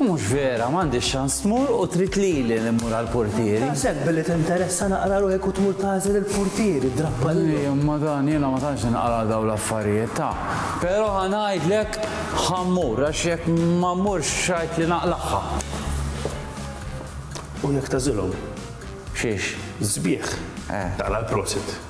Mhux vera, m'għandix ċans tmur u trid lili li mmur għall-purtieri. Taħseb billi tinteressa naqra ruħek u tmur tagħżel il-purtieri, ddrappa lilhom. Le, imma dan jiena ma tantx inqala' dawn l-affarijiet, taf. Però ħa ngħidlek, ħa mmur, għax jekk ma mmurx x'għid li naqlagħha. U jekk tagħżilhom? Xiex? Sbieħ. Eh. Taqla' l-prosit.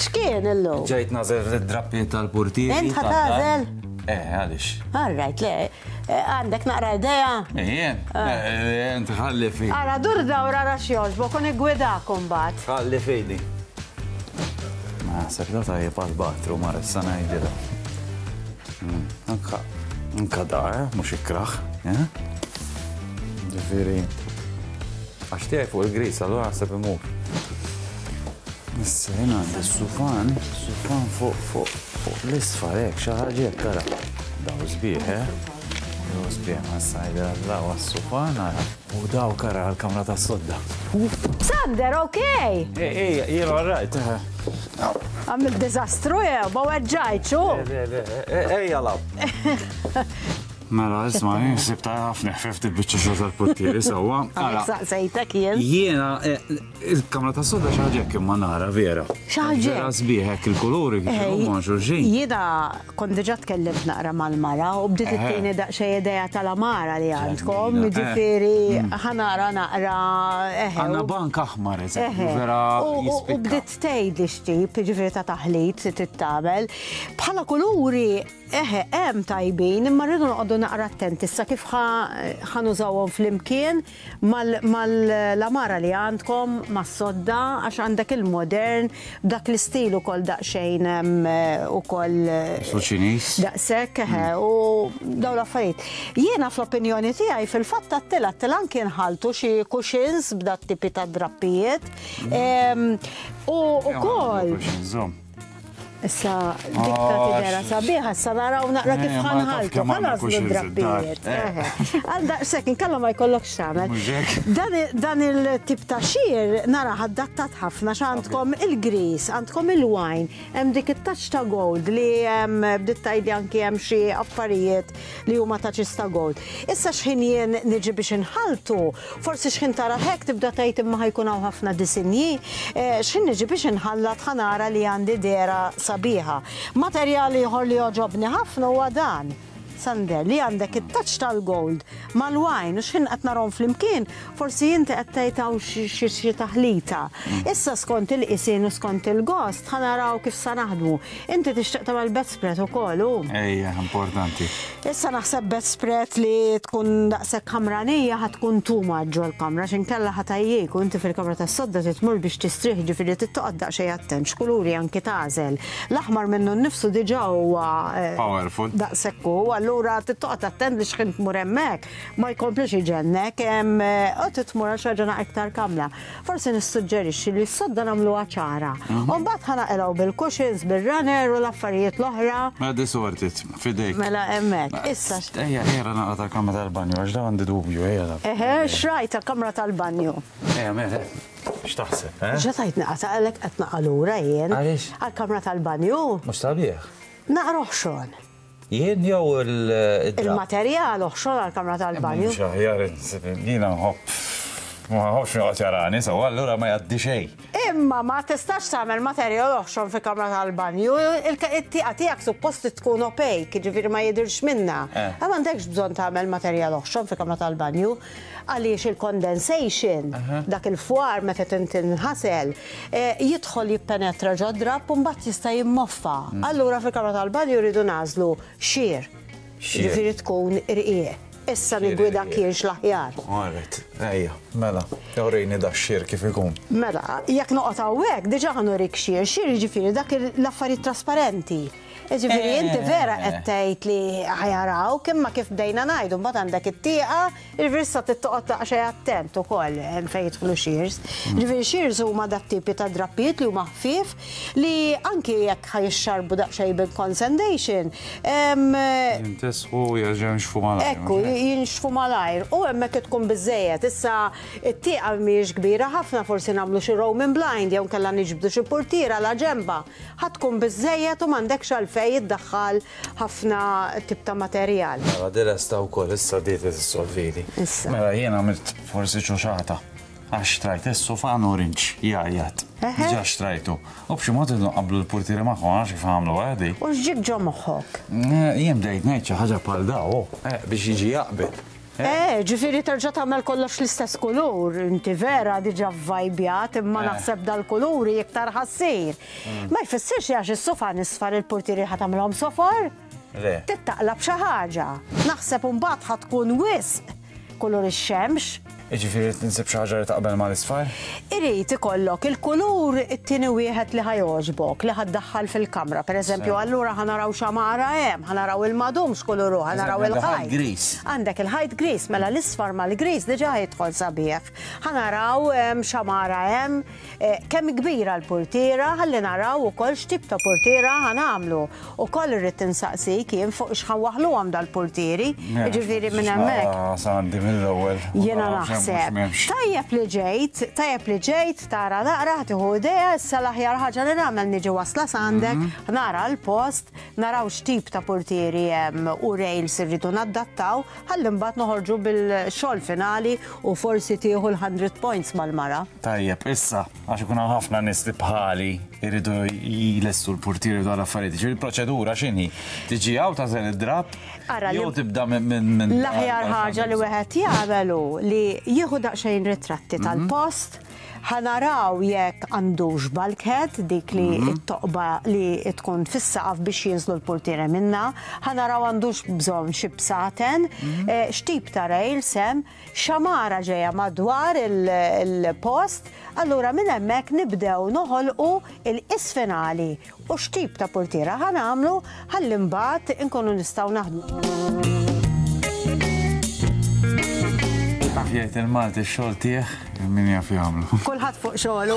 X'kien illum? Ġejt nagħżel id-drappijiet tal-purtieri. Int ħa tagħżel? Eh, għaliex? All right, le. Għandek naqra idea? Jien? Int ħalli fidi. Ara, dur dawra ara x'jogħġbok u niggwidak imbagħad. Ħalli fidi. Naħseb da tajjeb għall-batru mara issa ngħidilha. Anka, anka dar, mhux ikraħ, eh? Ġifieri. Għax tiegħi fuq il-gris, allura naħseb imur. Issa jien għandi s-sufan, sufan fuq fuq fuq l-isfar hekk xi ħaġa hekk ara. Daw sbieħ, eh? Daw sbieħ ma' sajda daw għas-sufan ara. U daw kara għall-kamra tas-sodda. Sander, okej! Ej, ej, jien orrajt. Għamil diżastru jew, ma weġġajt, xu? Ej, jalab. Mela, isma, jinsib ta' ħafna ħfift il-bicċa tal-pottieri, sawa. Għamil saqsejtek jien. Jiena, Il-kamra ta' soda xaġek imma nara vera. Xaġek. Vera sbieħek il-kuluri kif eh, huma xulxin. Jiena kont diġà tkellimt naqra mal-mara u bdiet eh. ittini daqsxejn idea tal-amara li għandkom, eh. ġifieri mm. ħanara naqra eħe. Għandna bank aħmar vera. U bdiet tgħidli x'tip, ġifieri ta' taħlit se tittabel. Bħala kuluri eħe hemm tajbin imma rridu noqogħdu naqra attenti issa kif ħanużawhom flimkien mal-għamara li għandkom, mas-sodda, għax għandek il-modern, b'dak l-istil ukoll daqsxejn ukoll. Istil Ċiniż. Daqshekk, eħe, u dawn l-affarijiet. Jiena fl-opinjoni tiegħi fil-fatt għadtilha, għadtilha anke nħalltu xi cushions b'dat-tipi ta' drappijiet. U ukoll. Issa dikka ah, tidera sabiħa, issa naraw naqra kif eh, ħanħaltu, ħanazlu d-drabbijiet. Eh. Għal daqsek, inkalla ma jkollok xamel. Dan il-tip ta' xir nara ħaddattat ħafna x'għandkom il-gris, għandkom il-wajn, hemm dik it-taċ ta' gold li hemm bdiet tajdi anki hemm xi affarijiet li huma ta' ċista gold. Issa x'ħin jien niġi biex inħaltu Forsi xħin tara hekk tibda tgħid imma ħa jkun hawn ħafna disinji, xħin niġi biex inħallat ħa nara li għandi dehra sabiħa. Materjal ieħor li jogħġobni ħafna huwa dan, Sander, li għandek it-touch tal-gold mal-wine u xħin qed narahom flimkien forsi inti qed tgħid hawn xi taħlita. Issa skont il-qisien u skont il-gost ħa naraw kif sa naħdmu. Inti tixtieq tagħmel bedspread ukoll u. Ejja, importanti. Issa naħseb bedspread li tkun daqshekk ħamranija ħad tkun too much ġol-kamra x'inkella ħa tajjik u inti fil-kamra tas-sodda trid tmur biex tistrieħ jiġifieri trid toqgħod daqsxejn attent x'kuluri anki tagħżel. L-aħmar minnu nnifsu diġà huwa. Powerful. Daqshekk hu, allura trid toqgħod attent li x'ħin tmur hemmhekk ma jkomplix iġennek, u trid tmur għal xi ħaġa naqra iktar kamla. Forsi nissuġġerixxi li s-sodda nagħmluha ċara. U mbagħad ħa naqilgħu bil-cushions, bir-runner u l-affarijiet l-oħra. Mela di sortit, f'idejk. Mela hemmhekk, issa. Ejja, ejja ra naqra tal-kamra tal-banju għax dawn għandi dubju, ejja ra. Eħe, x'rajt tal-kamra tal-banju? Ejja, mela, x'taħseb, eh? Diġà tajtni qatgħa għalhekk qed naqa' lura jien. Għaliex? Għall-kamra tal-banju. Mhux sabiħ. Naqra oħxon. Jien jew il-draft? Il-materjal oħxor għall-kamra tal-banju. Mhux aħjar insib jiena nħobb ma nħobbx noqgħod jarani sewwa allura ma jgħaddi xejn. Imma ma tistax tagħmel materjal oħxor fil-kamra tal-banju, it-tieqa tiegħek suppost li tkun opaque, jiġifieri ma jidhirx minnha. Ma għandekx bżonn tagħmel materjal oħxor fil-kamra tal-banju, Għaliex il-condensation, dak il-fwar meta tinħasel, jidħol jippenetra ġod-drapp u mbagħad jista' jimmoffa. Allura fil-kamra tal-banju rridu nagħżlu sheer. Jiġifieri tkun irqiq. Issa niggwida kienx l-aħjar. Alright, ejja, mela, urini da sheer kif ikun. Mela, jekk noqgħod hawnhekk, diġà ħa nurik sheer. Sheer jiġifieri dak l-affarijiet trasparenti. Ġifieri inti vera qed tgħid li ħajarawk, imma kif bdejna ngħidu mbagħad għandek it-tieqa, ġifieri issa trid toqgħod daqsxejn attent ukoll fejn jidħlu shears. Ġifieri shears huma dak tipi ta' drappijiet li huma ħfief li anki jekk ħa jixxarbu daqsxejn bil-consendation, Jintesħu u jerġgħu jinxfu malajr. Ekku, jinxfu malajr u hemmhekk tkun biżżejjed. Issa t-tieqa mhijiex kbira ħafna forsi nagħmlu xi roaming blind jew inkella niġbdu xi purtiera la ġenbha. Ħa tkun biżżejjed u m'għandekx għalfejn iddaħħal ħafna tip ta' materjal. Mela di lesta wkoll, issa di trid issolvili. Issa. Mela jien għamilt forsi ċuċata għax xtrajt is-sufan urinġ jgħajjat. Eħe. Diġà xtrajtu. U b'xi mod irridu nqabblu l-purtieri magħhom ma nafx kif għamluha eh, di. U x'ġiek ġo moħħok? Jien bdejt ngħid xi ħaġa bħal da, oh, eh, biex jiġi jaqbel. Eh, ġifieri terġa' tagħmel kollox l-istess kulur. Inti vera diġà vvajbjat imma eh. naħseb dal-kuluri iktar ħassir. Mm. Ma jfissirx għax is-sofa nisfar il-portieri ħa tagħmilhom sofor? Le. Tittaqlab xi ħaġa. Naħseb imbagħad ħa tkun wisq kulur ix-xemx. Ġifieri tinsib xi ħaġa li taqbel mal-isfar? Irid ikollok il-kulur it-tieni wieħed li ħa jogħġbok, li ħa ddaħħal fil-kamra. Per eżempju, allura ħa naraw x'għamara hemm, ħa naraw il-madum x'kulur hu, ħa naraw il-ħajt. Għandek il-ħajt griż, mela l-isfar mal-griż diġà ħa jidħol sabiħ. Ħa naraw x'għamara hemm, kemm kbira l-purtiera, ħalli naraw ukoll x'tip ta' purtiera ħa nagħmlu. Ukoll irrid insaqsi kien fuq x'ħa waħluhom dal-purtieri, jiġifieri minn hemmhekk. Għandi mill-ewwel. Jiena naħseb. Tajjeb li ġejt, tajjeb li ġejt, tara naqra tieħu idea, issa l-aħjar ħaġa li nagħmel niġi wasla sandek, mhm. nara l-post, naraw x'tip ta' purtieri hemm u rails irridu naddattaw, ħalli mbagħad noħorġu bil-xogħol finali u forsi tieħu l-100 points mal-mara. Tajjeb, issa. għax ikun hawn ħafna nies li bħali jridu jlessu l-portieri dwar affarijiet. Ġifieri l-proċedura x'inhi? Tiġi hawn tażel id-drapp jew tibda minn L-aħjar ħaġa li wieħed jagħmel hu li jieħu daqsxejn ritratti mhm. tal-post ħanaraw jekk għandux bulkhead dik li mhm. t-toqba li tkun fis-saqaf biex jinżlu l-portiere minna, ħanaraw għandux bżonn xi bsaten, mhm. eh, x'tip ta' rail sem, xamara ġejja madwar il-post, allura minn hemmhekk nibdew noħolqu l-qies finali u x'tip ta' purtiera ħa nagħmlu ħalli mbagħad inkunu nistgħu naħdmu. Kif jgħid il-Malti x-xogħol tiegħ min jaf jagħmlu. Kulħadd fuq xogħlu.